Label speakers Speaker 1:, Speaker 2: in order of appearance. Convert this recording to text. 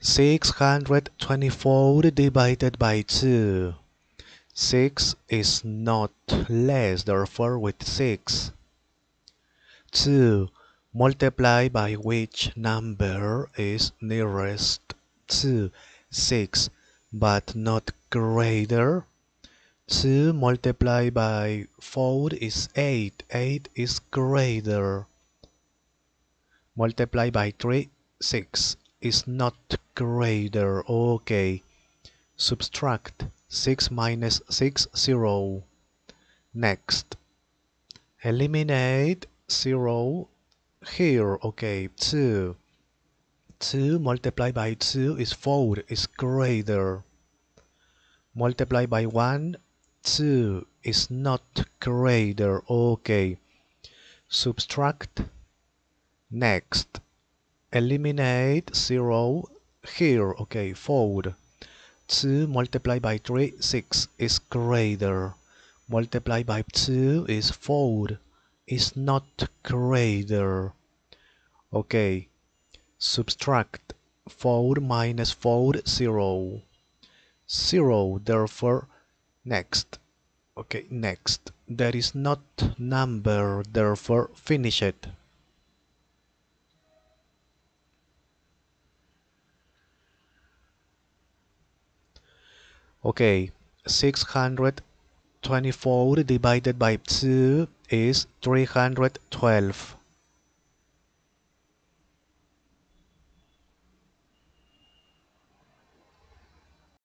Speaker 1: 624 divided by 2. 6 is not less, therefore with 6. 2. Multiply by which number is nearest to 6 but not greater. 2 multiplied by 4 is 8. 8 is greater. Multiply by 3, 6 is not greater. Okay. Subtract 6 minus 6, 0. Next. Eliminate 0 here. Okay. 2. 2 multiplied by 2 is 4, is greater. Multiply by 1, 2 is not greater. Okay. Subtract. Next. Eliminate 0 here. Okay. 4. 2 multiplied by 3, 6 is greater. Multiply by 2 is 4, is not greater. Okay. Subtract 4 minus 4, 0. 0, therefore, next. Okay, next. There is not number, therefore, finish it. Okay, 624 divided by 2 is 312.